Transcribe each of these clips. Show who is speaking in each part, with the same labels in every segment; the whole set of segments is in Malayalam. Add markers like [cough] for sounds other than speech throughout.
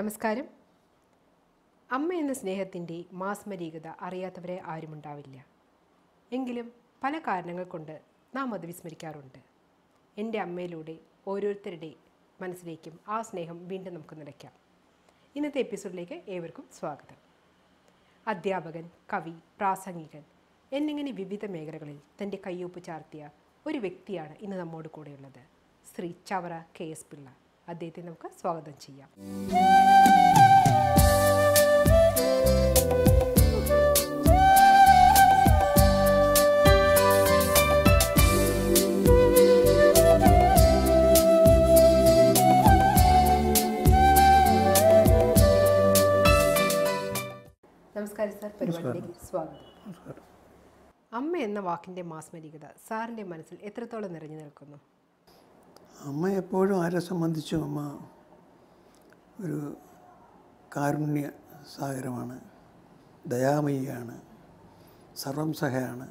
Speaker 1: നമസ്കാരം. അമ്മ എന്ന സ്നേഹത്തിന്റെ മാസ്മരീകത അറിയാത്തവരെ ആരുമുണ്ടാവില്ല എങ്കിലും പല കാരണങ്ങൾ കൊണ്ട് നാം അത് വിസ്മരിക്കാറുണ്ട്. എന്റെ അമ്മയിലൂടെ ഓരോരുത്തരുടെ മനസ്സിലേക്കും ആ സ്നേഹം വീണ്ടും നമുക്ക് നിലയ്ക്കാം ഇന്നത്തെ എപ്പിസോഡിലേക്ക് ഏവർക്കും സ്വാഗതം. അധ്യാപകൻ കവി പ്രാസംഗികൻ എന്നിങ്ങനെ വിവിധ മേഖലകളിൽ തന്റെ കയ്യൊപ്പ് ചാർത്തിയ ഒരു വ്യക്തിയാണ് ഇന്ന് നമ്മോട് കൂടെയുള്ളത്. Shri Chavara K S Pillai. അദ്ദേഹത്തെ നമുക്ക് സ്വാഗതം ചെയ്യാം. നമസ്കാരം സാർ. പരിപാടിയിലേക്ക് സ്വാഗതം. അമ്മ എന്ന വാക്കിന്റെ മാസ്മരികത സാറിന്റെ മനസ്സിൽ എത്രത്തോളം നിറഞ്ഞു നിൽക്കുന്നു?
Speaker 2: അമ്മ എപ്പോഴും ആരെ സംബന്ധിച്ചും അമ്മ ഒരു കാരുണ്യ സാഗരമാണ് ദയാമയിയാണ് സർവം സഹയാണ്.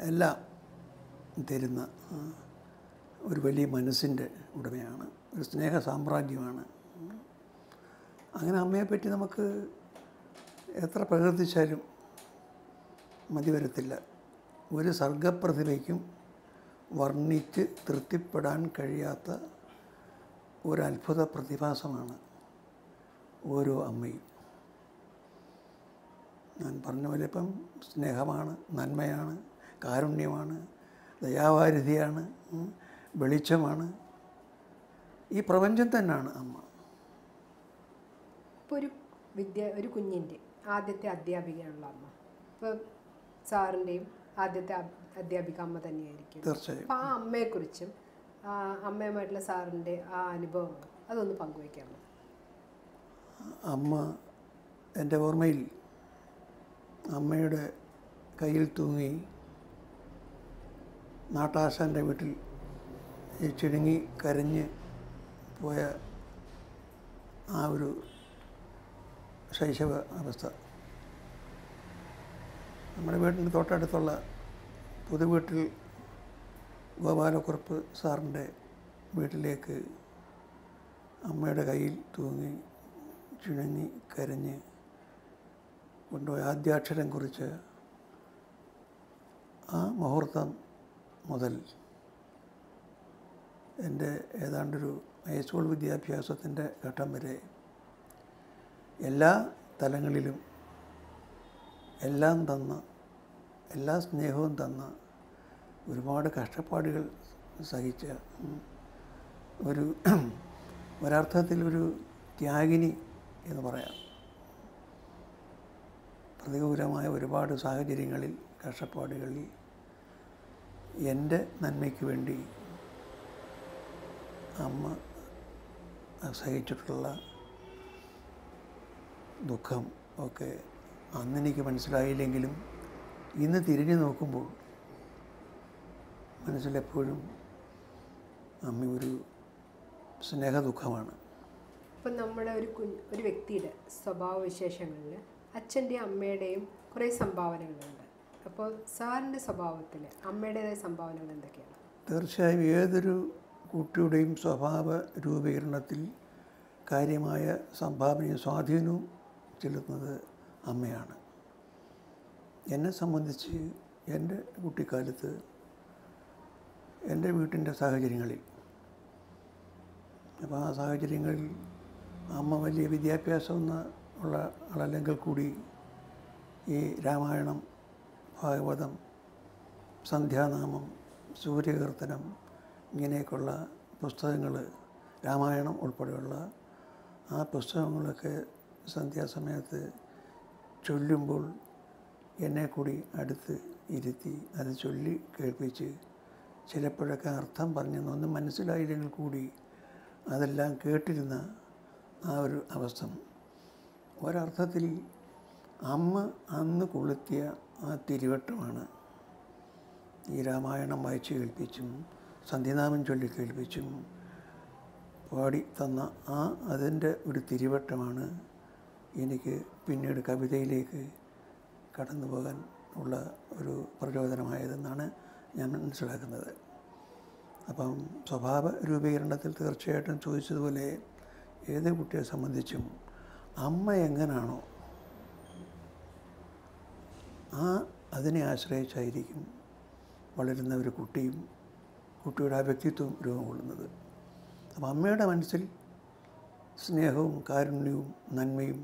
Speaker 2: എല്ലാം തരുന്ന ഒരു വലിയ മനസ്സിന്റെ ഉടമയാണ് ഒരു സ്നേഹ സാമ്രാജ്യമാണ്. അങ്ങനെ അമ്മയെപ്പറ്റി നമുക്ക് എത്ര പ്രകീർത്തിച്ചാലും മതി വരത്തില്ല ഒരു സർഗപ്രതിഭയ്ക്കും വർണിച്ച് തൃപ്തിപ്പെടാൻ കഴിയാത്ത ഒരു അത്ഭുത പ്രതിഭാസമാണ് ഓരോ അമ്മയും. ഞാൻ പറഞ്ഞ പോലെ ഇപ്പം സ്നേഹമാണ് നന്മയാണ് കാരുണ്യമാണ് ദയാവാരിധിയാണ് വെളിച്ചമാണ്. ഈ പ്രപഞ്ചം തന്നെയാണ് അമ്മ.
Speaker 1: ഇപ്പോൾ ഒരു വിദ്യ ഒരു കുഞ്ഞിന്റെ ആദ്യത്തെ അധ്യാപികയാണല്ലോ അമ്മ. ഇപ്പോൾ സാറിന്റെയും ആദ്യത്തെ അധ്യാപിക അമ്മ തന്നെയായിരിക്കും.
Speaker 2: തീർച്ചയായും.
Speaker 1: അപ്പം ആ അമ്മയെക്കുറിച്ചും അമ്മയുമായിട്ടുള്ള സാറിന്റെ ആ അനുഭവങ്ങൾ അതൊന്ന് പങ്കുവയ്ക്കാമോ
Speaker 2: അമ്മ എന്റെ ഓർമ്മയിൽ അമ്മയുടെ കയ്യിൽ തൂങ്ങി നാട്ടാശാന്റെ വീട്ടിൽ ഈ ചുരുങ്ങി കരഞ്ഞ് പോയ ആ ഒരു ശൈശവ അവസ്ഥ. നമ്മുടെ വീടിന്റെ തൊട്ടടുത്തുള്ള പുതുവീട്ടിൽ ഗോപാലക്കുറുപ്പ് സാറിന്റെ വീട്ടിലേക്ക് അമ്മയുടെ കയ്യിൽ തൂങ്ങി ചുണങ്ങി കരഞ്ഞ് കൊണ്ടുപോയി ആദ്യാക്ഷരം കുറിച്ച് ആ മുഹൂർത്തം മുതൽ എന്റെ ഏതാണ്ടൊരു ഹൈസ്കൂൾ വിദ്യാഭ്യാസത്തിന്റെ ഘട്ടം വരെ എല്ലാ തലങ്ങളിലും എല്ലാം തന്ന എല്ലാ സ്നേഹവും തന്ന ഒരുപാട് കഷ്ടപ്പാടുകൾ സഹിച്ച ഒരു [clears throat] ഒരർത്ഥത്തിൽ ഒരു ത്യാഗിനി എന്ന് പറയാം. പ്രതികൂലമായ ഒരുപാട് സാഹചര്യങ്ങളിൽ കഷ്ടപ്പാടുകളിൽ എന്റെ നന്മയ്ക്ക് വേണ്ടി അമ്മ സഹിച്ചിട്ടുള്ള ദുഃഖം ഒക്കെ അന്നെനിക്ക് മനസ്സിലായില്ലെങ്കിലും ഇന്ന് തിരിഞ്ഞു നോക്കുമ്പോൾ മനസ്സിലെപ്പോഴും അമ്മ ഒരു സ്നേഹ ദുഃഖമാണ്
Speaker 1: ഇപ്പം നമ്മുടെ ഒരു കുഞ്ഞ് ഒരു വ്യക്തിയുടെ സ്വഭാവവിശേഷങ്ങളിൽ അച്ഛന്റെയും അമ്മയുടെയും കുറേ സംഭാവനകളുണ്ട്. അപ്പോൾ സാറിന്റെ സ്വഭാവത്തിൽ അമ്മയുടേതായ സംഭാവനകൾ എന്തൊക്കെയാണ്?
Speaker 2: തീർച്ചയായും ഏതൊരു കുട്ടിയുടെയും സ്വഭാവ രൂപീകരണത്തിൽ കാര്യമായ സംഭാവനയും സ്വാധീനവും ചെലുത്തുന്നത് അമ്മയാണ്. എന്നെ സംബന്ധിച്ച് എന്റെ കുട്ടിക്കാലത്ത് എന്റെ വീട്ടിന്റെ സാഹചര്യങ്ങളിൽ. അപ്പോൾ ആ സാഹചര്യങ്ങളിൽ അമ്മ വലിയ വിദ്യാഭ്യാസം ഉള്ള ആളല്ലെങ്കിൽ കൂടി ഈ രാമായണം ഭാഗവതം സന്ധ്യാനാമം സൂര്യകീർത്തനം ഇങ്ങനെയൊക്കെയുള്ള പുസ്തകങ്ങൾ രാമായണം ഉൾപ്പെടെയുള്ള ആ പുസ്തകങ്ങളൊക്കെ സന്ധ്യാസമയത്ത് ചൊല്ലുമ്പോൾ എന്നെ കൂടി അടുത്ത് ഇരുത്തി അത് ചൊല്ലി കേൾപ്പിച്ച് ചിലപ്പോഴൊക്കെ അർത്ഥം പറഞ്ഞെന്നൊന്നും മനസ്സിലായില്ലെങ്കിൽ കൂടി അതെല്ലാം കേട്ടിരുന്ന ആ ഒരു അവസ്ഥ. ഒരർത്ഥത്തിൽ അമ്മ അന്ന് കൊളുത്തിയ ആ തിരുവട്ടമാണ്. ഈ രാമായണം വായിച്ച് കേൾപ്പിച്ചും സന്ധ്യനാമം ചൊല്ലി കേൾപ്പിച്ചും പാടി തന്ന ആ അതിന്റെ ഒരു തിരുവട്ടമാണ് എനിക്ക് പിന്നീട് കവിതയിലേക്ക് കടന്നു പോകാൻ ഉള്ള ഒരു പ്രചോദനമായതെന്നാണ് ഞാൻ മനസ്സിലാക്കുന്നത്. അപ്പം സ്വഭാവ രൂപീകരണത്തിൽ തീർച്ചയായിട്ടും ചോദിച്ചതുപോലെ ഏത് കുട്ടിയെ സംബന്ധിച്ചും അമ്മ എങ്ങനാണോ ആ അതിനെ ആശ്രയിച്ചായിരിക്കും വളരുന്ന ഒരു കുട്ടിയും കുട്ടിയുടെ ആ വ്യക്തിത്വം രൂപം കൊള്ളുന്നത് അപ്പം അമ്മയുടെ മനസ്സിൽ സ്നേഹവും കാരുണ്യവും നന്മയും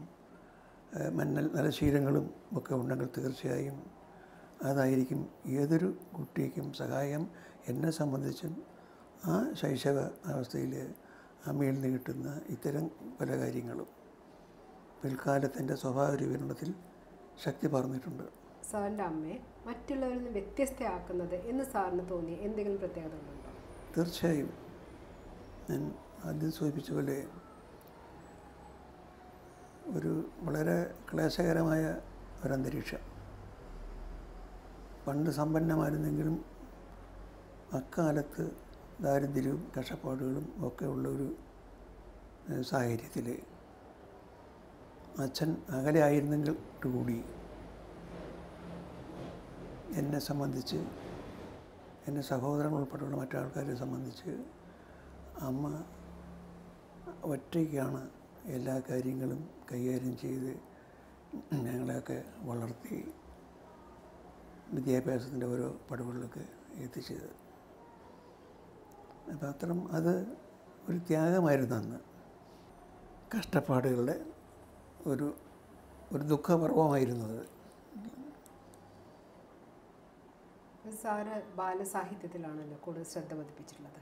Speaker 2: മന്നൽ നല്ല ശീലങ്ങളും ഒക്കെ ഉണ്ടെങ്കിൽ തീർച്ചയായും അതായിരിക്കും ഏതൊരു കുട്ടിക്കും സഹായം എന്നെ സംബന്ധിച്ചും ആ ശൈശവ അവസ്ഥയിൽ അമ്മയിൽ നിന്ന് കിട്ടുന്ന ഇത്തരം പല കാര്യങ്ങളും പിൽക്കാലത്തിന്റെ സ്വഭാവ രൂപീകരണത്തിൽ ശക്തി പറഞ്ഞിട്ടുണ്ട്
Speaker 1: സാറിന്റെ അമ്മയെ മറ്റുള്ളവരിൽ നിന്ന് വ്യത്യസ്തയാക്കുന്നത് എന്ന് സാറിന് തോന്നിയ എന്തെങ്കിലും പ്രത്യേകതകളുണ്ടോ
Speaker 2: തീർച്ചയായും. ഞാൻ ആദ്യം സൂചിപ്പിച്ച പോലെ ഒരു വളരെ ക്ലേശകരമായ ഒരന്തരീക്ഷം പണ്ട് സമ്പന്നമായിരുന്നെങ്കിലും അക്കാലത്ത് ദാരിദ്ര്യവും കഷ്ടപ്പാടുകളും ഒക്കെ ഉള്ള ഒരു സാഹചര്യത്തിൽ അച്ഛൻ അകലെ ആയിരുന്നെങ്കിൽ കൂടി എന്നെ സംബന്ധിച്ച് എന്റെ സഹോദരങ്ങൾ ഉൾപ്പെടെയുള്ള മറ്റാൾക്കാരെ സംബന്ധിച്ച് അമ്മ ഒറ്റയ്ക്കാണ് എല്ലാ കാര്യങ്ങളും കൈകാര്യം ചെയ്ത് ഞങ്ങളെയൊക്കെ വളർത്തി വിദ്യാഭ്യാസത്തിന്റെ ഓരോ പടവുകളിലൊക്കെ എത്തിച്ചത്. അപ്പം അത്തരം അത് ഒരു ത്യാഗമായിരുന്നു അന്ന്. കഷ്ടപ്പാടുകളുടെ ഒരു ഒരു ദുഃഖപർവമായിരുന്നത്
Speaker 1: സാറ് ബാലസാഹിത്യത്തിലാണല്ലോ കൂടുതൽ ശ്രദ്ധ പതിപ്പിച്ചിട്ടുള്ളത്.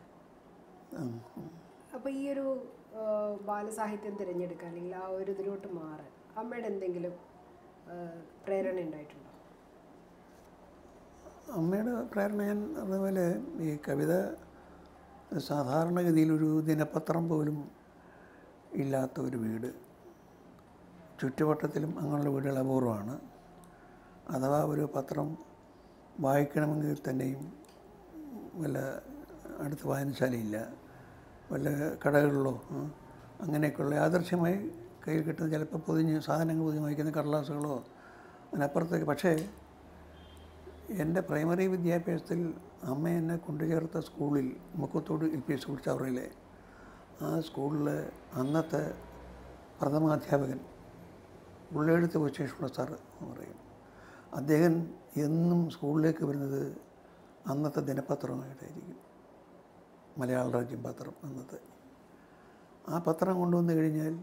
Speaker 1: അപ്പോൾ ഈ ഒരു ബാലസാഹിത്യം തിരഞ്ഞെടുക്കാൻ അല്ലെങ്കിൽ ആ ഒരു ഇതിലോട്ട് മാറാൻ അമ്മയുടെ എന്തെങ്കിലും പ്രേരണ ഉണ്ടായിട്ടുണ്ടോ?
Speaker 2: അമ്മയുടെ പ്രേരണ ഞാൻ അതുപോലെ ഈ കവിത സാധാരണഗതിയിലൊരു ദിനപത്രം പോലും ഇല്ലാത്ത ഒരു വീട്. ചുറ്റുവട്ടത്തിലും അങ്ങനെയുള്ള വീടുകൾ അപൂർവമാണ്. അഥവാ ഒരു പത്രം വായിക്കണമെങ്കിൽ തന്നെയും വല്ല അടുത്ത വായനശാലയില്ല വല്ല കടകളിലോ അങ്ങനെയൊക്കെയുള്ള ആദർശമായി കയ്യിൽ കിട്ടുന്ന ചിലപ്പോൾ പൊതിഞ്ഞ് സാധനങ്ങൾ പൊതിഞ്ഞ് വായിക്കുന്ന കടലാസുകളോ അതിനപ്പുറത്തേക്ക്. പക്ഷേ എന്റെ പ്രൈമറി വിദ്യാഭ്യാസത്തിൽ അമ്മ എന്നെ കൊണ്ടുചേർത്ത സ്കൂളിൽ മുക്കത്തോട് എൽ പി സ്കൂൾ ചവറയിലെ. ആ സ്കൂളിൽ അന്നത്തെ പ്രഥമാധ്യാപകൻ ഉള്ളെഴുത്ത് വിശേഷമുള്ള സാർ എന്ന് പറയും. അദ്ദേഹം എന്നും സ്കൂളിലേക്ക് വരുന്നത് അന്നത്തെ ദിനപത്രമായിട്ടായിരിക്കും. മലയാള രാജ്യം പത്രം അന്നത്തെ. ആ പത്രം കൊണ്ടുവന്നു കഴിഞ്ഞാൽ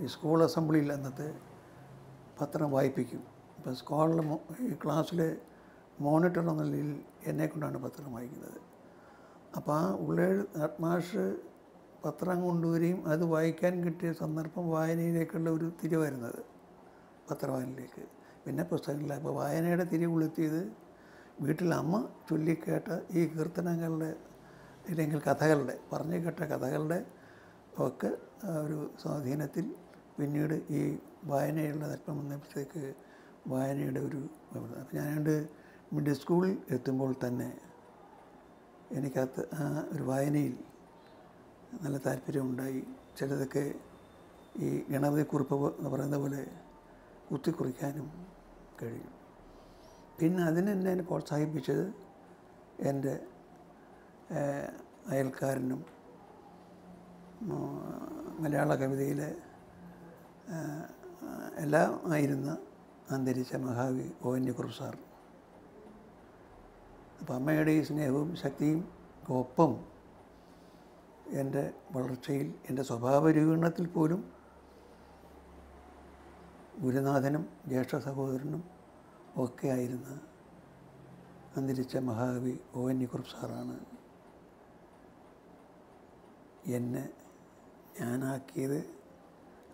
Speaker 2: ഈ സ്കൂൾ അസംബ്ലിയിൽ അന്നത്തെ പത്രം വായിപ്പിക്കും. ഇപ്പോൾ സ്കോളിൽ ഈ ക്ലാസ്സിലെ മോണിറ്റർ എന്ന നിലയിൽ എന്നെ കൊണ്ടാണ് പത്രം വായിക്കുന്നത്. അപ്പോൾ ആ ഉള്ളേഴ് മാഷ് പത്രം കൊണ്ടുവരികയും അത് വായിക്കാൻ കിട്ടിയ സന്ദർഭം വായനയിലേക്കുള്ള ഒരു തിരിവായിരുന്നത് പത്രവായനയിലേക്ക്. പിന്നെ പുസ്തകങ്ങളില്ല അപ്പോൾ വായനയുടെ തിരി കൊളുത്തിയത് വീട്ടിൽ അമ്മ ചൊല്ലിക്കേട്ട ഈ കീർത്തനങ്ങളുടെ അല്ലെങ്കിൽ കഥകളുടെ പറഞ്ഞു കേട്ട കഥകളുടെ ഒക്കെ ഒരു സ്വാധീനത്തിൽ പിന്നീട് ഈ വായനയുള്ള അല്പം വന്നപ്പോഴത്തേക്ക് വായനയുടെ ഒരു അപ്പം ഞാനുണ്ട് മിഡിൽ സ്കൂളിൽ എത്തുമ്പോൾ തന്നെ എനിക്കകത്ത് ആ ഒരു വായനയിൽ നല്ല താല്പര്യമുണ്ടായി. ചിലതൊക്കെ ഈ ഗണപതിക്കുറിപ്പ് എന്ന് പറയുന്ന പോലെ കുത്തിക്കുറിക്കാനും കഴിയും. പിന്നെ അതിന് എന്നെ എന്നെ പ്രോത്സാഹിപ്പിച്ചത് എന്റെ അയൽക്കാരനും മലയാള കവിതയിലെ എല്ലാം ആയിരുന്ന അന്തരിച്ച മഹാവി ഒ എൻ കുറുപ്പ് സാർ. അപ്പം അമ്മയുടെ ഈ സ്നേഹവും ശക്തിയും ഒപ്പം എന്റെ വളർച്ചയിൽ എന്റെ സ്വഭാവ രൂപീകരണത്തിൽ പോലും ഗുരുനാഥനും ജ്യേഷ്ഠ സഹോദരനും ഒക്കെ ആയിരുന്ന അന്തരിച്ച മഹാകവി ഒ എൻ കുറുപ്പ് സാറാണ് എന്നെ ഞാനാക്കിയത്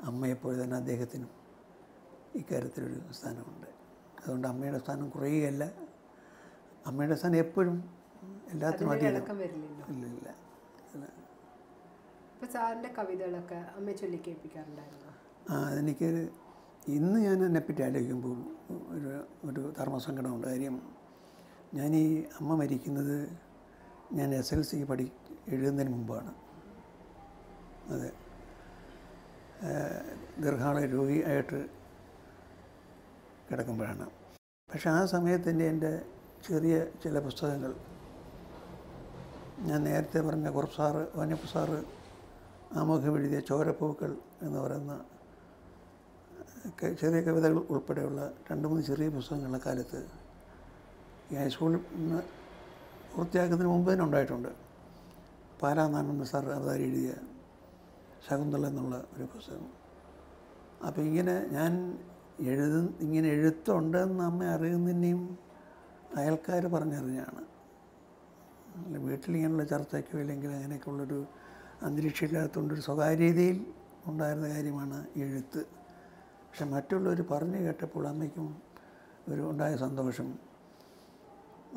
Speaker 2: അമ്മയെപ്പോലെ തന്നെ അദ്ദേഹത്തിനും. ഇക്കാര്യത്തിലൊരു സ്ഥാനമുണ്ട്. അതുകൊണ്ട് അമ്മയുടെ സ്ഥാനം കുറയുകയല്ല. അമ്മയുടെ സ്ഥാനം എപ്പോഴും എല്ലാത്തിനും
Speaker 1: അതിൽ
Speaker 2: അധികം ഇല്ല ഇല്ല.
Speaker 1: സാറിന്റെ കവിതകളൊക്കെ അമ്മ ചൊല്ലി കേൾപ്പിക്കാറുണ്ടായിരുന്നോ
Speaker 2: ആ അതെനിക്ക് ഇന്ന് ഞാൻ എന്നെപ്പറ്റി ആലോചിക്കുമ്പോൾ ഒരു ഒരു ധർമ്മസങ്കടമുണ്ട്. കാര്യം ഞാൻ ഈ അമ്മ മരിക്കുന്നത് ഞാൻ എസ് എൽ സി പഠി എഴുതുന്നതിന് മുമ്പാണ്. അതെ. ഏഹ് ദീർഘനാള രോഗിയായിട്ട് കിടക്കുമ്പോഴാണ്. പക്ഷെ ആ സമയത്തിന്റെ എന്റെ ചെറിയ ചില പുസ്തകങ്ങൾ ഞാൻ നേരത്തെ പറഞ്ഞ കുറുപ്പ് സാറ് വന്യപ്പ് സാറ് ആമുഖം എഴുതിയ ചോരപ്പൂക്കൾ എന്ന് പറയുന്ന ചെറിയ കവിതകൾ ഉൾപ്പെടെയുള്ള രണ്ട് മൂന്ന് ചെറിയ പുസ്തകങ്ങളുടെ കാലത്ത് ഈ ഹൈസ്കൂളിൽ പൂർത്തിയാക്കുന്നതിന് മുമ്പ് തന്നെ ഉണ്ടായിട്ടുണ്ട്. പാലാ നാരായണ സാർ അവതാരി എഴുതിയ ശകുന്തള എന്നുള്ള ഒരു പുസ്തകം. അപ്പോൾ ഇങ്ങനെ ഞാൻ എഴുതു ഇങ്ങനെ എഴുത്തുണ്ടെന്ന് അമ്മ അറിയുന്നതിനെയും അയൽക്കാർ പറഞ്ഞറിഞ്ഞാണ്. അല്ല വീട്ടിലിങ്ങനെയുള്ള ചർച്ചയ്ക്കോ ഇല്ലെങ്കിൽ അങ്ങനെയൊക്കെയുള്ളൊരു അന്തരീക്ഷമില്ലാത്തതുകൊണ്ട് ഒരു സ്വകാര്യതയിൽ ഉണ്ടായിരുന്ന കാര്യമാണ് എഴുത്ത്. പക്ഷെ മറ്റുള്ളവർ പറഞ്ഞു കേട്ടപ്പോൾ അമ്മയ്ക്കും ഒരു ഉണ്ടായ സന്തോഷം.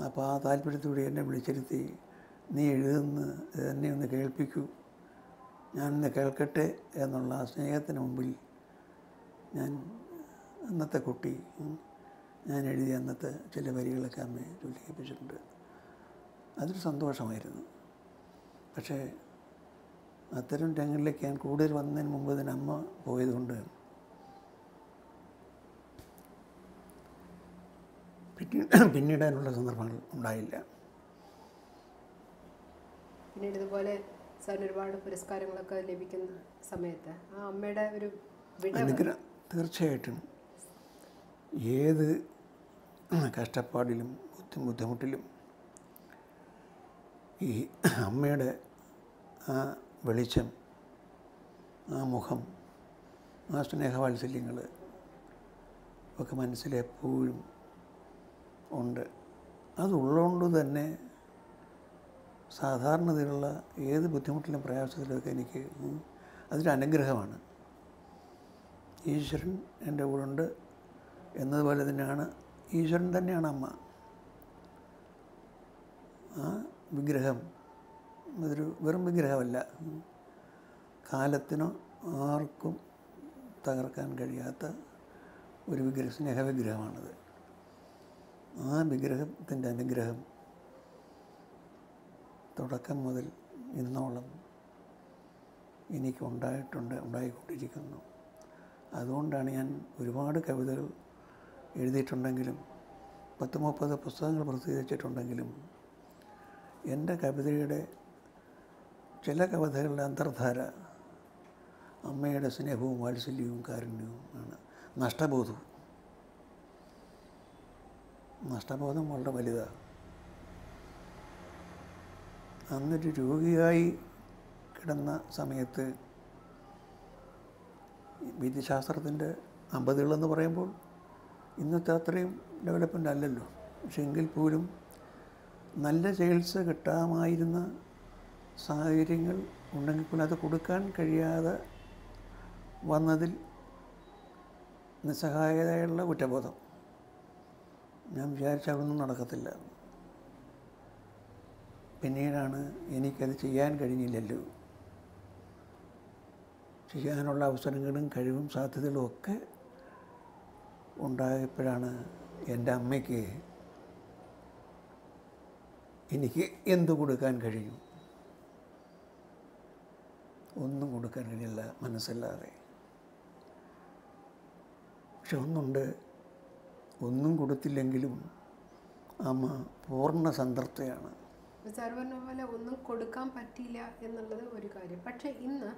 Speaker 2: അപ്പോൾ ആ താല്പര്യത്തോടെ എന്നെ വിളിച്ചിരുത്തി നീ എഴുതുന്ന എന്നെ ഒന്ന് കേൾപ്പിക്കൂ. ഞാനൊന്ന് കേൾക്കട്ടെ എന്നുള്ള സ്നേഹത്തിന് മുമ്പിൽ ഞാൻ അന്നത്തെ കുട്ടി ഞാൻ എഴുതിയ അന്നത്തെ ചില വരികളൊക്കെ അമ്മയെ ചൊല്ലിക്കേൽപ്പിച്ചിട്ടുണ്ട് അതൊരു സന്തോഷമായിരുന്നു. പക്ഷേ അത്തരം രംഗങ്ങളിലേക്ക് ഞാൻ കൂടുതൽ വന്നതിന് മുമ്പ് തന്നെ അമ്മ പോയതുകൊണ്ട് പിന്നീട് പിന്നിടാനുള്ള സന്ദർഭങ്ങൾ ഉണ്ടായില്ല.
Speaker 1: പിന്നീട് ഇതുപോലെ സാറിന് ഒരുപാട് പുരസ്കാരങ്ങളൊക്കെ ലഭിക്കുന്ന സമയത്ത് ആ അമ്മയുടെ ഒരു
Speaker 2: അനുഗ്രഹം തീർച്ചയായിട്ടും. ഏത് കഷ്ടപ്പാടിലും ബുദ്ധി ബുദ്ധിമുട്ടിലും ഈ അമ്മയുടെ ആ വെളിച്ചം ആ മുഖം ആ സ്നേഹവാത്സല്യങ്ങൾ ഒക്കെ മനസ്സിലെപ്പോഴും ഉണ്ട്. അതുള്ളതുകൊണ്ട് തന്നെ സാധാരണതയിലുള്ള ഏത് ബുദ്ധിമുട്ടിലും പ്രയാസത്തിലൊക്കെ എനിക്ക് അതിന്റെ അനുഗ്രഹമാണ് ഈശ്വരൻ എന്റെ കൂടെയുണ്ട് എന്നതുപോലെ തന്നെയാണ് ഈശ്വരൻ തന്നെയാണ് അമ്മ. ആ വിഗ്രഹം അതൊരു വെറും വിഗ്രഹമല്ല. കാലത്തിനോ ആർക്കും തകർക്കാൻ കഴിയാത്ത ഒരു വിഗ്രഹ സ്നേഹവിഗ്രഹമാണത്. ആ വിഗ്രഹത്തിന്റെ അനുഗ്രഹം തുടക്കം മുതൽ ഇന്നോളം എനിക്ക് ഉണ്ടായിട്ടുണ്ട് ഉണ്ടായിക്കൊണ്ടിരിക്കുന്നു. അതുകൊണ്ടാണ് ഞാൻ ഒരുപാട് കവിതകൾ എഴുതിയിട്ടുണ്ടെങ്കിലും പത്ത് മുപ്പത് പുസ്തകങ്ങൾ പ്രസിദ്ധീകരിച്ചിട്ടുണ്ടെങ്കിലും എന്റെ കവിതയുടെ ചില കവിതകളുടെ അന്തർധാര അമ്മയുടെ സ്നേഹവും വാത്സല്യവും കാരുണ്യവും ആണ്. നഷ്ടബോധവും നഷ്ടബോധം വളരെ വലുതാണ് അന്നൊരു രോഗിയായി കിടന്ന സമയത്ത് വിദ്യശാസ്ത്രത്തിന്റെ അമ്പതുകളെന്ന് പറയുമ്പോൾ ഇന്നത്തെ അത്രയും ഡെവലപ്മെന്റ് അല്ലല്ലോ. പക്ഷെ എങ്കിൽ പോലും നല്ല ചികിത്സ കിട്ടാമായിരുന്ന സാഹചര്യങ്ങൾ ഉണ്ടെങ്കിൽ പോലും അത് കൊടുക്കാൻ കഴിയാതെ വന്നതിൽ നിസ്സഹായതയുള്ള കുറ്റബോധം. ഞാൻ വിചാരിച്ച അതൊന്നും നടക്കത്തില്ല. പിന്നീടാണ് എനിക്കത് ചെയ്യാൻ കഴിഞ്ഞില്ലല്ലോ. ചെയ്യാനുള്ള അവസരങ്ങളും കഴിവും സാധ്യതകളും ഒക്കെ ഉണ്ടായപ്പോഴാണ് എന്റെ അമ്മയ്ക്ക് എനിക്ക് എന്തു കൊടുക്കാൻ കഴിയും? ഒന്നും കൊടുക്കാൻ കഴിയില്ല മനസ്സില്ലാതെ. പക്ഷെ ഒന്നുണ്ട്. ഒന്നും കൊടുത്തില്ലെങ്കിലും അമ്മ പൂർണ സംതൃപ്തയാണ്.
Speaker 1: പോലെ ഒന്നും കൊടുക്കാൻ പറ്റിയില്ല എന്നുള്ളത് ഒരു കാര്യം. പക്ഷെ ഇന്ന്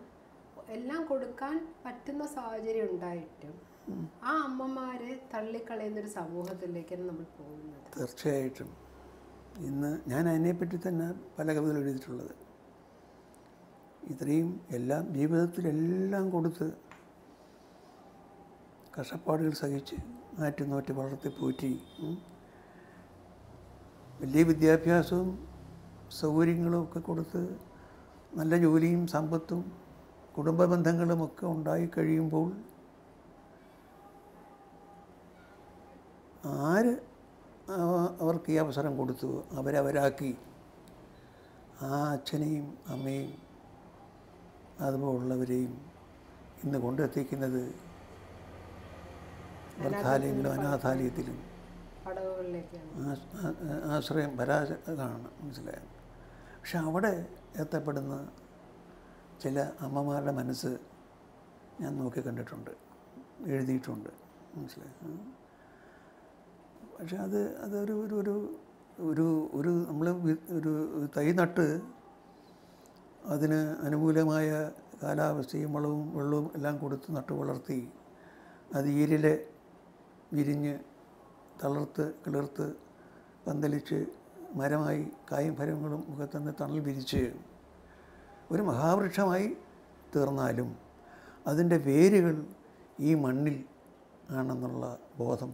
Speaker 1: എല്ലാം കൊടുക്കാൻ പറ്റുന്ന സാഹചര്യം ഉണ്ടായിട്ടും ആ അമ്മമാരെ തള്ളിക്കളയുന്ന ഒരു സമൂഹത്തിലേക്കാണ് നമ്മൾ പോകുന്നത്
Speaker 2: തീർച്ചയായിട്ടും ഇന്ന് ഞാൻ അതിനെപ്പറ്റി തന്നെ പല കവിതകൾ എഴുതിയിട്ടുള്ളത് ഇത്രയും എല്ലാം ജീവിതത്തിലെല്ലാം കൊടുത്ത് കഷ്ടപ്പാടുകൾ സഹിച്ച് ആറ്റുനോറ്റ് വളർത്തി പോറ്റി. വലിയ വിദ്യാഭ്യാസവും സൗകര്യങ്ങളും ഒക്കെ കൊടുത്ത് നല്ല ജോലിയും സമ്പത്തും കുടുംബ ബന്ധങ്ങളും ഒക്കെ ഉണ്ടായി കഴിയുമ്പോൾ ആര് അവർക്ക് ഈ അവസരം കൊടുത്തു? അവരവരാക്കി. ആ അച്ഛനെയും അമ്മയും അതുപോലുള്ളവരെയും ഇന്ന് കൊണ്ടെത്തിക്കുന്നത് വൃദ്ധാലയങ്ങളിലും അനാഥാലയത്തിലും ആശ്രയം പരാജയമാണ് മനസ്സിലായത് പക്ഷെ അവിടെ എത്തപ്പെടുന്ന ചില അമ്മമാരുടെ മനസ്സ് ഞാൻ നോക്കി കണ്ടിട്ടുണ്ട് എഴുതിയിട്ടുണ്ട്. മനസ്സിലായി. പക്ഷെ അത് അതൊരു ഒരു ഒരു ഒരു ഒരു നമ്മൾ ഒരു തൈ നട്ട് അതിന് അനുകൂലമായ കാലാവസ്ഥയും വളവും വെള്ളവും എല്ലാം കൊടുത്ത് നട്ട് വളർത്തി അത് ഈരിലെ വിരിഞ്ഞ് തളർത്ത് കിളിർത്ത് പന്തലിച്ച് മരമായി കായും ഫലങ്ങളും തന്നെ തണൽ വിരിച്ച് ഒരു മഹാവൃക്ഷമായി തീർന്നാലും അതിന്റെ വേരുകൾ ഈ മണ്ണിൽ ആണെന്നുള്ള ബോധം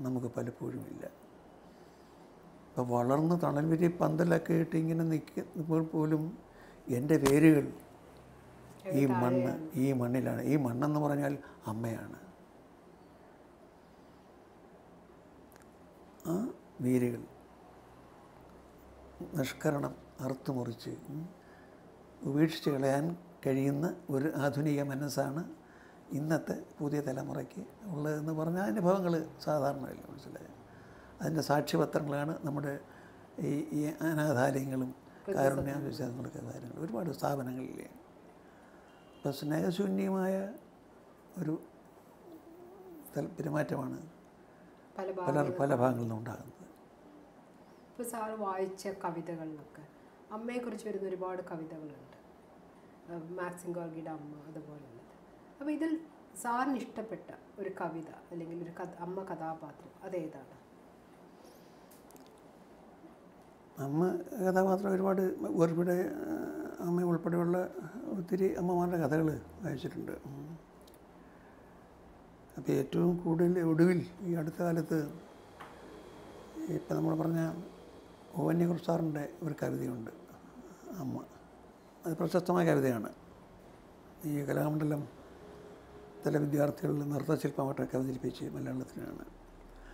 Speaker 2: നമുക്ക് പലപ്പോഴും ഇല്ല ഇപ്പോൾ വളർന്ന് തണൽവിരി പന്തലൊക്കെ ഇട്ട് ഇങ്ങനെ നിൽക്കുമ്പോൾ പോലും എന്റെ വേരുകൾ ഈ മണ്ണ് ഈ മണ്ണിലാണ്. ഈ മണ്ണെന്ന് പറഞ്ഞാൽ അമ്മയാണ്. ആ വേരുകൾ നിഷ്കരണം അറുത്തുമുറിച്ച് ഉപേക്ഷിച്ച് കളയാൻ കഴിയുന്ന ഒരു ആധുനിക മനസ്സാണ് ഇന്നത്തെ പുതിയ തലമുറയ്ക്ക് ഉള്ളതെന്ന് പറഞ്ഞാൽ അനുഭവങ്ങൾ സാധാരണയല്ല മനസ്സിലായത് അതിന്റെ സാക്ഷ്യപത്രങ്ങളാണ് നമ്മുടെ ഈ ഈ അനാഥാലയങ്ങളും കാരുണ്യ വിശ്വാസങ്ങളൊക്കെ കാര്യങ്ങൾ. ഒരുപാട് സ്ഥാപനങ്ങളിലെ അപ്പോൾ സ്നേഹശൂന്യമായ ഒരു പെരുമാറ്റമാണ്
Speaker 1: പല
Speaker 2: പല പല ഭാഗങ്ങളിൽ നിന്നും ഉണ്ടാകുന്നത്.
Speaker 1: ഇപ്പോൾ സാറ് വായിച്ച കവിതകളിലൊക്കെ അമ്മയെക്കുറിച്ച് വരുന്ന ഒരുപാട് കവിതകളുണ്ട്. മാക്സിം ഗോർഗിയുടെ അമ്മ അതുപോലുള്ളത്. അപ്പോൾ ഇതിൽ സാറിന് ഇഷ്ടപ്പെട്ട ഒരു കവിത അല്ലെങ്കിൽ ഒരു കഥ അമ്മ കഥാപാത്രം അതേതാണ്?
Speaker 2: അമ്മ കഥാപാത്രം ഒരുപാട് ഒരുപാട് അമ്മ ഉൾപ്പെടെയുള്ള ഒത്തിരി അമ്മമാരുടെ കഥകൾ വായിച്ചിട്ടുണ്ട് അപ്പോൾ ഏറ്റവും കൂടുതൽ ഒടുവിൽ ഈ അടുത്ത കാലത്ത് ഇപ്പം നമ്മൾ പറഞ്ഞ ഓവന്യകുർ സാറിന്റെ ഒരു കവിതയുണ്ട് അമ്മ. അത് പ്രശസ്തമായ കവിതയാണ്. ഈ കലാമണ്ഡലം തല വിദ്യാർത്ഥികളിൽ നൃത്തശില്പമായിട്ടൊക്കെ അവതരിപ്പിച്ച് മലയാളത്തിലാണ്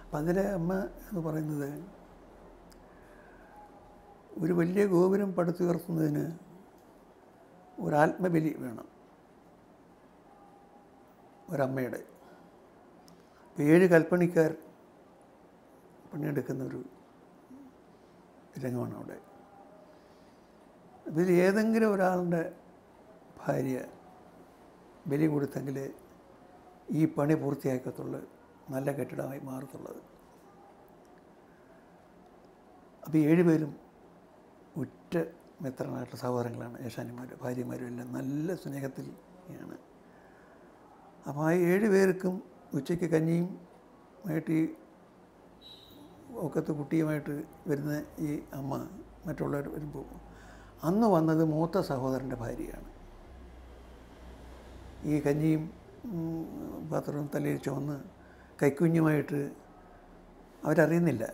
Speaker 2: അപ്പം അതിലെ അമ്മ എന്ന് പറയുന്നത് ഒരു വലിയ ഗോപുരം പടുത്തുയർത്തുന്നതിന് ഒരാത്മബലി വേണം. ഒരമ്മയുടെ. ഏഴ് കൽപ്പണിക്കാർ പണിയെടുക്കുന്ന ഒരു രംഗമാണ് അവിടെ. ഇതിൽ ഏതെങ്കിലും ഒരാളുടെ ഭാര്യ ബലി കൊടുത്തെങ്കിൽ ഈ പണി പൂർത്തിയാക്കത്തുള്ളൂ നല്ല കെട്ടിടമായി മാറത്തുള്ളത്. അപ്പോൾ ഏഴുപേരും ഉറ്റ മിത്രനായിട്ടുള്ള സഹോദരങ്ങളാണ് ഏഷാനിമാർ ഭാര്യമാരും എല്ലാം നല്ല സ്നേഹത്തിൽ ആണ്. അപ്പോൾ ആ ഏഴ് പേർക്കും ഉച്ചയ്ക്ക് കഞ്ഞിയും ആയിട്ട് ഈ ഒക്കത്ത് കുട്ടിയുമായിട്ട് വരുന്ന ഈ അമ്മ മറ്റുള്ളവർ വരുമ്പോൾ അന്ന് വന്നത് മൂത്ത സഹോദരന്റെ ഭാര്യയാണ്. ഈ കഞ്ഞിയും പാത്രവും തലയിൽ ചുവന്ന് കൈക്കുഞ്ഞുമായിട്ട് അവരറിയുന്നില്ല.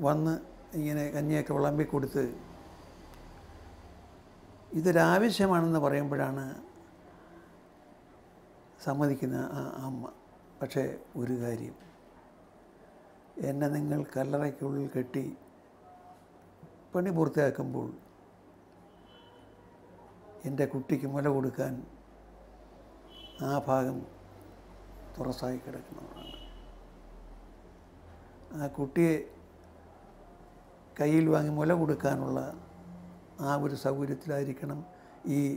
Speaker 2: വന്ന് ഇങ്ങനെ കഞ്ഞിയൊക്കെ വിളമ്പി കൊടുത്ത് ഇതൊരാവശ്യമാണെന്ന് പറയുമ്പോഴാണ് സമ്മതിക്കുന്ന ആ അമ്മ. പക്ഷേ ഒരു കാര്യം എന്നെ നിങ്ങൾ കല്ലറയ്ക്കുള്ളിൽ കെട്ടി പണി പൂർത്തിയാക്കുമ്പോൾ എന്റെ കുട്ടിക്ക് മുല കൊടുക്കാൻ ആ ഭാഗം തുറസായി കിടക്കുന്നതാണ് ആ കുട്ടിയെ കയ്യിൽ വാങ്ങി മുല കൊടുക്കാനുള്ള ആ ഒരു സൗകര്യത്തിലായിരിക്കണം ഈ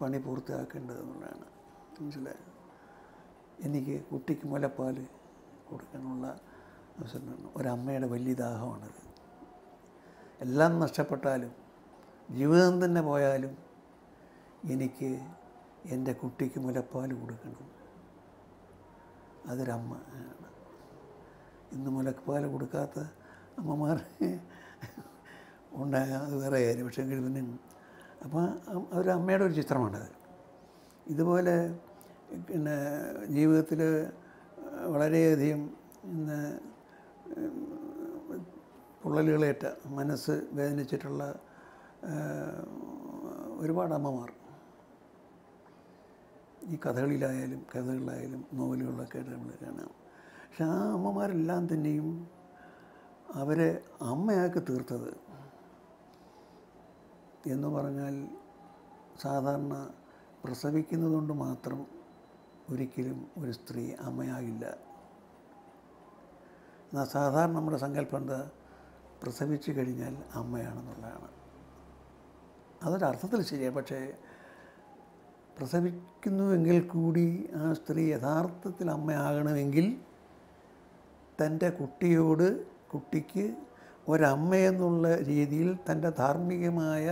Speaker 2: പണി പൂർത്തിയാക്കേണ്ടതെന്നുള്ളതാണ്. മനസ്സിലായത് എനിക്ക് കുട്ടിക്ക് മുലപ്പാൽ കൊടുക്കാനുള്ള അവസരമാണ്. ഒരമ്മയുടെ വലിയ ദാഹമാണത്. എല്ലാം നഷ്ടപ്പെട്ടാലും ജീവിതം തന്നെ പോയാലും എനിക്ക് എന്റെ കുട്ടിക്ക് മുലപ്പാൽ കൊടുക്കണം. അതൊരമ്മ ഇന്ന് മുലപ്പാൽ കൊടുക്കാത്ത അമ്മമാർ ഉണ്ടാകാം അത് വേറെ കാര്യം പക്ഷേ പിന്നെ അപ്പോൾ ഒരു അമ്മയുടെ ഒരു ചിത്രമാണത്. ഇതുപോലെ പിന്നെ ജീവിതത്തിൽ വളരെയധികം ഇന്ന് പൊള്ളലുകളേറ്റ മനസ്സ് വേദനിച്ചിട്ടുള്ള ഒരുപാട് അമ്മമാർ ഈ കഥകളിലായാലും കഥകളിലായാലും നോവലുകളിലൊക്കെ ആയിട്ട് നമ്മൾ കാണാം പക്ഷെ ആ അമ്മമാരെല്ലാം തന്നെയും അവരെ അമ്മയാക്കി തീർത്തത് എന്ന് പറഞ്ഞാൽ സാധാരണ പ്രസവിക്കുന്നതുകൊണ്ട് മാത്രം ഒരിക്കലും ഒരു സ്ത്രീ അമ്മയാകില്ല. എന്നാൽ സാധാരണ നമ്മുടെ സങ്കല്പം എന്താ? പ്രസവിച്ചു കഴിഞ്ഞാൽ അമ്മയാണെന്നുള്ളതാണ്. അതൊരർത്ഥത്തിൽ ശരിയാണ് പക്ഷേ പ്രസവിക്കുന്നുവെങ്കിൽ കൂടി ആ സ്ത്രീ യഥാർത്ഥത്തിൽ അമ്മയാകണമെങ്കിൽ തന്റെ കുട്ടിയോട് കുട്ടിക്ക് ഒരമ്മയെന്നുള്ള രീതിയിൽ തന്റെ ധാർമ്മികമായ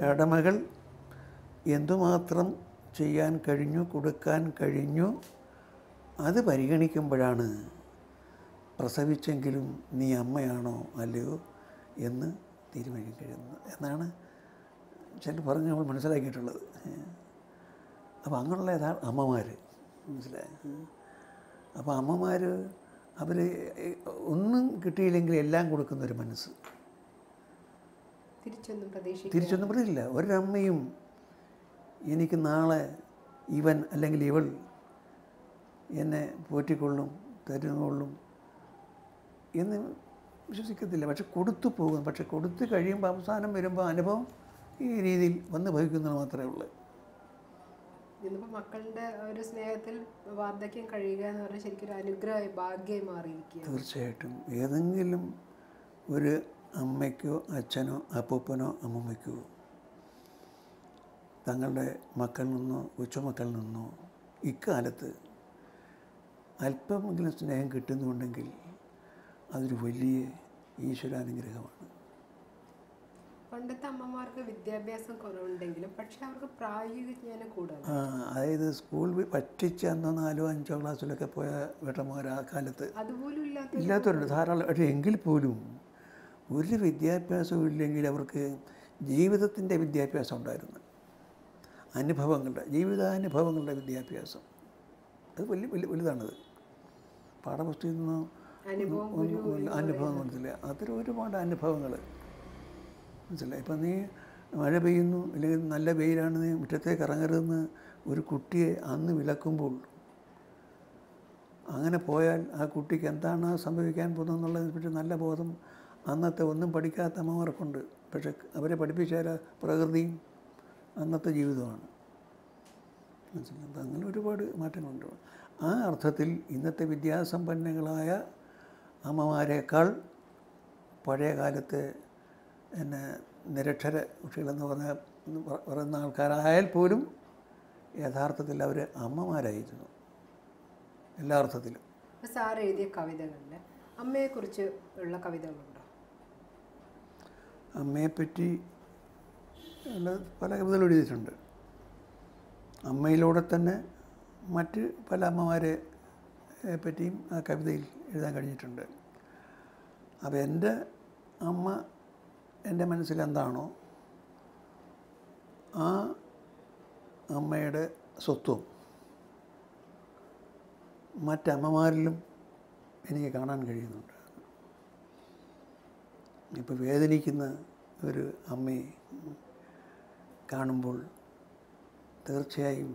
Speaker 1: കടമകൾ.
Speaker 2: എന്തുമാത്രം ചെയ്യാൻ കഴിഞ്ഞു കൊടുക്കാൻ കഴിഞ്ഞു അത് പരിഗണിക്കുമ്പോഴാണ് പ്രസവിച്ചെങ്കിലും നീ അമ്മയാണോ അല്ലയോ എന്ന് തീരുമാനിക്കാൻ കഴിയുന്നത് എന്നാണ് ചില പറഞ്ഞ് നമ്മൾ മനസ്സിലാക്കിയിട്ടുള്ളത്. അപ്പോൾ അങ്ങനെയുള്ള യഥാ അമ്മമാർ മനസ്സിലായി? അപ്പോൾ അമ്മമാർ അവർ ഒന്നും കിട്ടിയില്ലെങ്കിൽ എല്ലാം കൊടുക്കുന്ന കൊടുക്കുന്നൊരു മനസ്സ്.
Speaker 1: തിരിച്ചൊന്നും പ്രതീക്ഷ
Speaker 2: തിരിച്ചൊന്നും പറഞ്ഞില്ല ഒരമ്മയും എനിക്ക് നാളെ ഇവൻ അല്ലെങ്കിൽ ഇവൾ എന്നെ പോറ്റിക്കൊള്ളും തരുന്നുകൊള്ളും എന്ന് വിശ്വസിക്കത്തില്ല. പക്ഷെ കൊടുത്തു പോകും പക്ഷെ കൊടുത്തു കഴിയുമ്പോൾ അവസാനം വരുമ്പോൾ അനുഭവം ഈ രീതിയിൽ വന്ന് ഭവിക്കുന്നത് മാത്രമേ ഉള്ളൂ.
Speaker 1: ഇന്നിപ്പോൾ മക്കളുടെ ഒരു സ്നേഹത്തിൽ വാർദ്ധക്യം കഴിയുക എന്ന് പറഞ്ഞാൽ ശരിക്കും ഒരു അനുഗ്രഹമായി ഭാഗ്യമായി മാറിയിരിക്കുക
Speaker 2: തീർച്ചയായിട്ടും. ഏതെങ്കിലും ഒരു അമ്മയ്ക്കോ അച്ഛനോ അപ്പൂപ്പനോ അമ്മമ്മയ്ക്കോ തങ്ങളുടെ മക്കളിൽ നിന്നോ കൊച്ചുമക്കളിൽ നിന്നോ ഇക്കാലത്ത് അല്പമെങ്കിലും സ്നേഹം കിട്ടുന്നുണ്ടെങ്കിൽ അതൊരു വലിയ ഈശ്വരാനുഗ്രഹമാണ്.
Speaker 1: പണ്ടത്തെ അമ്മമാർക്ക് വിദ്യാഭ്യാസം കുറവുണ്ടെങ്കിലും പക്ഷെ അവർക്ക് പ്രായോഗിക ജ്ഞാനം കൂടുതലാണ്.
Speaker 2: അതായത് സ്കൂൾ പറ്റിച്ച് അന്ന് നാലോ അഞ്ചോ ക്ലാസ്സിലൊക്കെ പോയ വീട്ടമ്മമാർ ആ കാലത്ത് ഇല്ലാത്തവരുണ്ട്. ധാരാളം പക്ഷേ എങ്കിൽ പോലും ഒരു വിദ്യാഭ്യാസവും ഇല്ലെങ്കിൽ അവർക്ക് ജീവിതത്തിന്റെ വിദ്യാഭ്യാസം ഉണ്ടായിരുന്നു. അനുഭവങ്ങളുടെ ജീവിതാനുഭവങ്ങളുടെ വിദ്യാഭ്യാസം. അത് വലിയ വലിയ വലുതാണത്. പാഠപുസ്തകത്തിൽ നിന്നോ
Speaker 1: അനുഭവം
Speaker 2: മനസ്സില്ല അത്തരം ഒരുപാട് അനുഭവങ്ങൾ മനസ്സിലായി. ഇപ്പം നീ മഴ പെയ്യുന്നു അല്ലെങ്കിൽ നല്ല വെയിലാണ് നീ മുറ്റത്തേക്ക് ഇറങ്ങരുതെന്ന് ഒരു കുട്ടിയെ അന്ന് വിലക്കുമ്പോൾ അങ്ങനെ പോയാൽ ആ കുട്ടിക്ക് എന്താണ് സംഭവിക്കാൻ പോകുന്നതെന്നുള്ളതിനെ പറ്റി നല്ല ബോധം അന്നത്തെ ഒന്നും പഠിക്കാത്ത അമ്മമാർക്കുണ്ട്. പക്ഷെ അവരെ പഠിപ്പിച്ചാൽ പ്രകൃതിയും അന്നത്തെ ജീവിതമാണ് മനസ്സിലായി? അപ്പം അങ്ങനെ ഒരുപാട് മാറ്റങ്ങളുണ്ട്. ആ അർത്ഥത്തിൽ ഇന്നത്തെ വിദ്യാസമ്പന്നങ്ങളായ അമ്മമാരെക്കാൾ പഴയ കാലത്തെ പിന്നെ നിരക്ഷര കുട്ടികളെന്ന് പറഞ്ഞ പറയുന്ന ആൾക്കാരായാൽ പോലും യഥാർത്ഥത്തിൽ അവർ അമ്മമാരായിരുന്നു. എല്ലാ അർത്ഥത്തിലും.
Speaker 1: സാർ എഴുതിയ കവിതകളിൽ അമ്മയെക്കുറിച്ച് ഉള്ള കവിതകളുണ്ടോ?
Speaker 2: അമ്മയെപ്പറ്റി ഉള്ള പല കവിതകൾ എഴുതിയിട്ടുണ്ട്. അമ്മയിലൂടെ തന്നെ മറ്റ് പല അമ്മമാരെ പറ്റിയും ആ കവിതയിൽ എഴുതാൻ കഴിഞ്ഞിട്ടുണ്ട്. അപ്പോൾ എന്റെ അമ്മ എന്റെ മനസ്സിൽ എന്താണോ ആ അമ്മയുടെ സ്വത്വം മറ്റമ്മമാരിലും എനിക്ക് കാണാൻ കഴിയുന്നുണ്ട്. ഇപ്പോൾ വേദനിക്കുന്ന ഒരു അമ്മയെ കാണുമ്പോൾ തീർച്ചയായും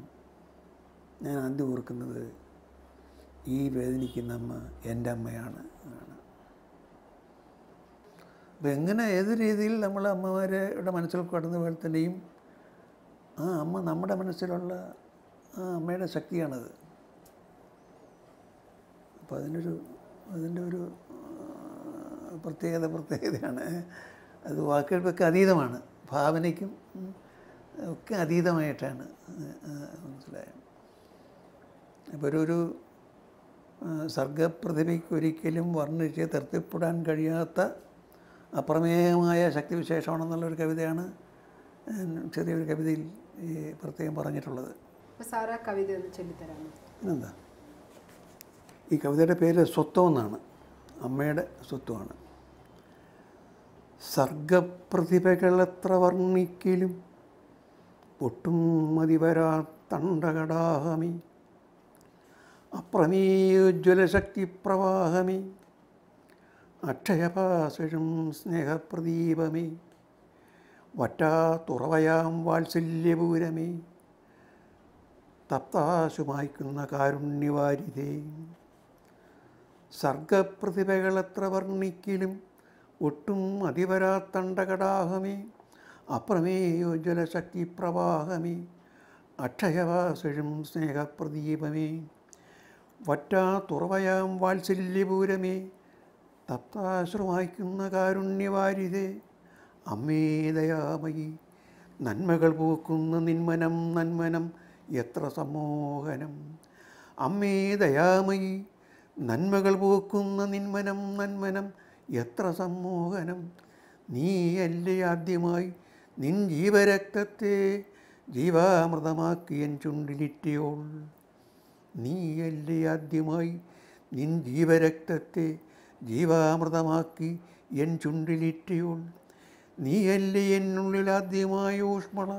Speaker 2: ഞാൻ ആദ്യം ഓർക്കുന്നത് ഈ വേദനിക്കുന്ന അമ്മ എന്റെ അമ്മയാണ് എന്നാണ്. അപ്പോൾ എങ്ങനെ ഏത് രീതിയിൽ നമ്മൾ അമ്മമാരുടെ മനസ്സിൽ കടന്നു തന്നെയും ആ അമ്മ നമ്മുടെ മനസ്സിലുള്ള ആ അമ്മയുടെ ശക്തിയാണത്. അപ്പോൾ അതിനൊരു അതിന്റെ ഒരു പ്രത്യേകത പ്രത്യേകതയാണ്. അത് വാക്കുകൾക്കൊക്കെ അതീതമാണ്. ഭാവനയ്ക്കും ഒക്കെ അതീതമായിട്ടാണ്. മനസ്സിലായത് അപ്പോൾ ഒരു ഒരു സർഗപ്രതിഭയ്ക്കൊരിക്കലും വർണിച്ച് തൃപ്തിപ്പെടാൻ കഴിയാത്ത അപ്രമേയമായ ശക്തിവിശേഷമാണെന്നുള്ളൊരു കവിതയാണ് ചെറിയൊരു കവിതയിൽ ഈ പ്രത്യേകം പറഞ്ഞിട്ടുള്ളത്.
Speaker 1: എന്താ കവിത ഒന്ന് ചൊല്ലിത്തരാമോ?
Speaker 2: പിന്നെന്താ? ഈ കവിതയുടെ പേര് സ്വത്വം എന്നാണ് അമ്മയുടെ സ്വത്വമാണ്. സർഗപ്രതിഭകളെത്ര വർണിക്കലും ഒട്ടും മതി വരാ തണ്ടകടാഹമി. അപ്രമേയോജ്വലശക്തി പ്രവാഹമേ അക്ഷയപാശം സ്നേഹപ്രദീപമേ. വറ്റാ തുറവയാം വാത്സല്യപൂരമേ. തപ്താശുമായിക്കുന്ന കാരുണ്യവാരിതേ. സർഗപ്രതിഭകളെത്ര വർണിക്കലും ഒട്ടും അതിവരാത്തണ്ടകടാഹമേ. അപ്രമേയോജ്വലശക്തി പ്രവാഹമേ അക്ഷയവാസഴും സ്നേഹപ്രദീപമേ. വറ്റാ തുറവയാം വാത്സല്യപൂരമേ. തപ്താശ്രമായിക്കുന്ന കാരുണ്യവാരിതേ. അമ്മേ ദയാമയി നന്മകൾ പൂക്കുന്ന നിന്മനം നന്മനം എത്ര സമ്മോഹനം അമ്മേ ദയാമയി നന്മകൾ പൂക്കുന്ന നിന്മനം നന്മനം എത്ര സമ്മോഹനം നീയല്ലേ ആദ്യമായി നിൻ ജീവരക്തത്തെ ജീവാമൃതമാക്കി എൻ ചുണ്ടിലിറ്റിയോൾ നീയല്ലേ ആദ്യമായി നിൻ ജീവരക്തത്തെ ജീവാമൃതമാക്കി എൻ ചുണ്ടിലിറ്റിയോൾ നീയല്ലേ എന്നുള്ളിൽ ആദ്യമായ ഊഷ്മള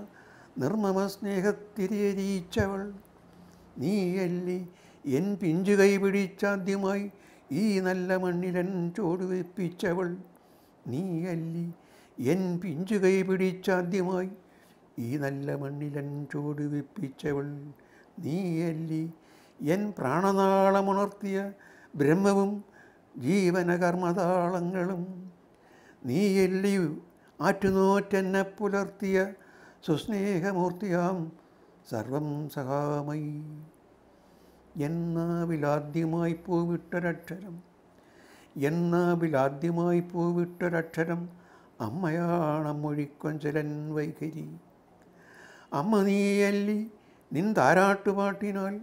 Speaker 2: നിർമ്മമ സ്നേഹത്തിരിയരീച്ചവൾ നീയല്ലേ എൻ പിഞ്ചു കൈ പിടിച്ചാദ്യമായി ഈ നല്ല മണ്ണിലൻ ചോടുവെപ്പിച്ചവൾ നീയല്ലി എൻ പിഞ്ചു കൈ പിടിച്ചാദ്യമായി ഈ നല്ല മണ്ണിലൻ ചോടുവെപ്പിച്ചവൾ നീയല്ലി എൻ പ്രാണനാളമുണർത്തിയ ബ്രഹ്മവും ജീവനകർമ്മതാളങ്ങളും നീയല്ലി ആറ്റുനോറ്റെന്നെ പുലർത്തിയ സുസ്നേഹമൂർത്തിയാം സർവം സഹാമയി. എന്നാവിലാദ്യമായി പൂവിട്ടൊരക്ഷരം എന്നാവിലാദ്യമായി പൂവിട്ടൊരക്ഷരം അമ്മയാണമ്മൊഴിക്കൊഞ്ചലൻ വൈഖരി. അമ്മ നീയല്ലി നിൻ താരാട്ടുപാട്ടിനാൽ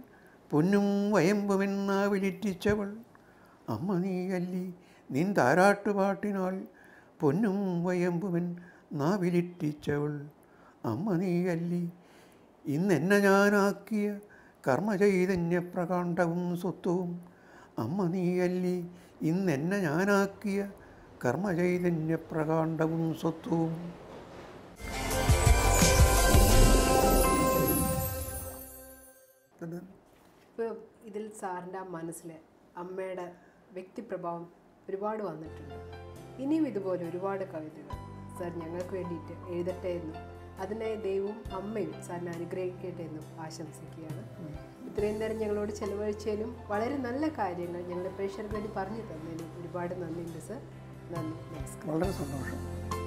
Speaker 2: പൊന്നും വയമ്പുമെന്നാവിലിറ്റിച്ചവൾ അമ്മ നീ അല്ലി? നിൻ താരാട്ടുപാട്ടിനാൾ പൊന്നും വയമ്പുവൻ നാവിലിട്ടിച്ചവൾ. അമ്മ നീ അല്ലി? ഇന്നെന്നെ ഞാനാക്കിയ കർമ്മചൈതന്യ പ്രകാണ്ഡവും സ്വത്വവും. അമ്മ നീ അല്ലി? ഇന്നെന്നെ ഞാനാക്കിയ കർമ്മചൈതന്യ പ്രകാണ്ഡവും സ്വത്വവും
Speaker 1: ഇതിൽ സാറിന്റെ മനസ്സിൽ അമ്മയുടെ വ്യക്തിപ്രഭാവം ഒരുപാട് വന്നിട്ടുണ്ട്. ഇനിയും ഇതുപോലെ ഒരുപാട് കവിതകൾ സർ ഞങ്ങൾക്ക് വേണ്ടിയിട്ട് എഴുതട്ടെ എന്നും അതിനായി ദൈവവും അമ്മയും സാറിനെ അനുഗ്രഹിക്കട്ടെ എന്നും ആശംസിക്കുകയാണ്. ഇത്രയും നേരം ഞങ്ങളോട് ചെലവഴിച്ചതിനും വളരെ നല്ല കാര്യങ്ങൾ ഞങ്ങളുടെ പ്രേക്ഷകർക്ക് വേണ്ടി പറഞ്ഞു തന്നതിനും ഒരുപാട് നന്ദിയുണ്ട് സർ. നന്ദി. നമസ്കാരം.
Speaker 2: വളരെ സന്തോഷം.